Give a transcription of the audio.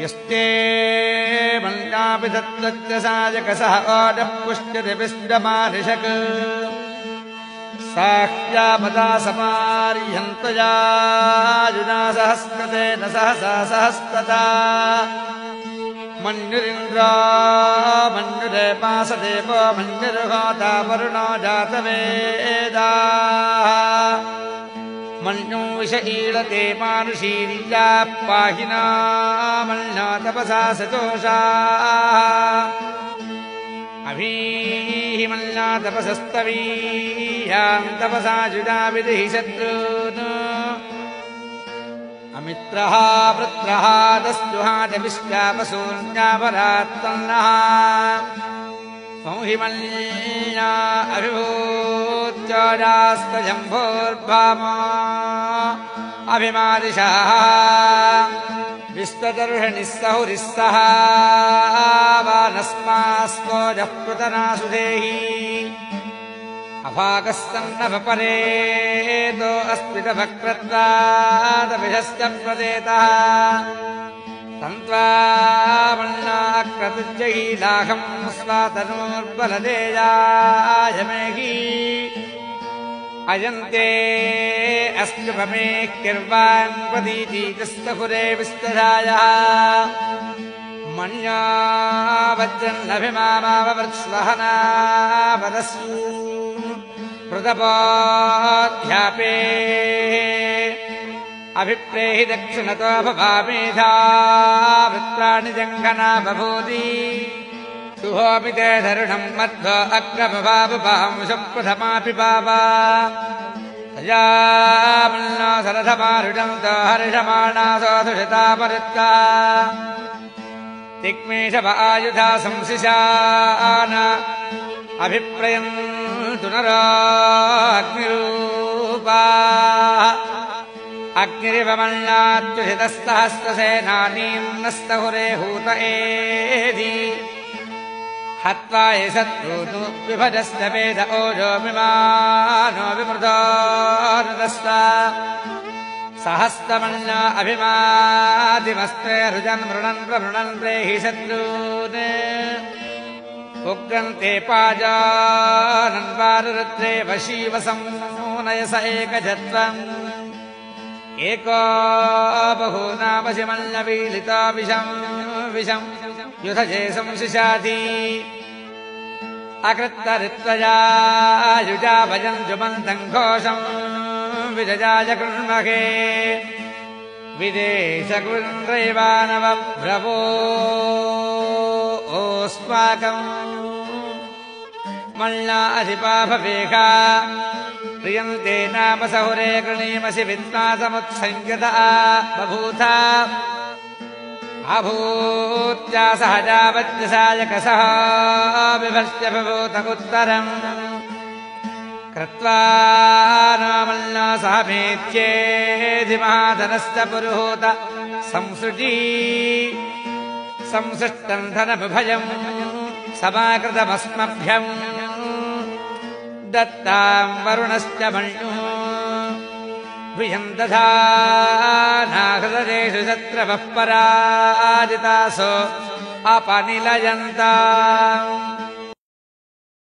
यस्ते मन्यापि दत्तस्य सायकसः ओडः पुष्यति विष्टमानिषक्। साह्यापदा समार्यन्तयाजुना सहस्रतेन सहसा सहस्तता मन्युरिन्द्रा मन्युरेपासदेवो मन्युर्होता वरुणो जातवेदा मन्यो विष ईळते मानुषीर्या पाहिना मन्या तपसा सजोषा अभीः मन्या तपसस्तवीयाम् तपसा जुजा विधिः शत्रून्। अमित्रः वृत्रः दस्युहादविश्वापशून्यापरात्तन्नः संहिमल्या अभिभूत्योजास्तजम्भोर्भामा अभिमादिशः विश्वदर्शनिः सहुरिः सह वानस्मास्कोजः पृतनासुधेहि अभागस्तन्नभपरेतो अस्मितभक्रत्वादभिषश्च प्रदेतः तन्त्वामन्नाक्रतुजैलाहम् स्वातनोर्बलदेयाय मेघी अयन्ते अस्मृपमे किर्वान् प्रतीतीतस्तहुरे विस्तधायः मन्या वज्रन्नभिमामाववृत्स्वहनावदस्सु हृदपाध्यापे अभिप्रेहि दक्षिणतो भवामेधा। वृत्राणि जङ्घना बभूति शुभोऽपि ते धरुणम् मध्व तयामन्ना सरथमारुणम् त हर्षमाणा तिग्मेषव आयुधा संशिशान अभिप्रयन्तु नराग्निरूपा। अग्निरिवमन्नात्युषितस्तहस्तसेनानीम् नस्तहुरे हूत एधि हत्वा हि शत्रूनु विभजस्त वेद ओजो विमानो विमृतोनुदस्व सहस्तमन्ना अभिमादिमस्ते रुजन् मृणन् प्रमृणन् प्रेहि शत्रून्। उग्रन्ते पाजानन्वारुरुद्रे वशीवसंनयस एकजत्वम् एको बहूनामशिमल्लवीलिता विषम् विषम्। युधजे संशिशाति अकृत्तरित्वया युजा भजम् जुमन्तम् घोषम् विजजाय कृण्महे। विदेशकृन्द्रैवानवभ्रवो ओस्माकम् मल्ला अधिपा भवेखा प्रियन्ते नाम सहुरे गृणीमसि विद्वासमुत्सङ्गता बभूथा सहजावज्ञसायकसः विभस्य बभूतमुत्तरम् कृत्वा नामल्ला सह मेत्येधिमहाधनश्च पुरुहूत। संसृजी। संसृष्टम् धनमुभयम् समाकृतमस्मभ्यम् दत्ताम् वरुणश्च मण्युः द्विषम् दधा नाहृदेषु शत्रवः पराजितासो अपनिलयन्ताम्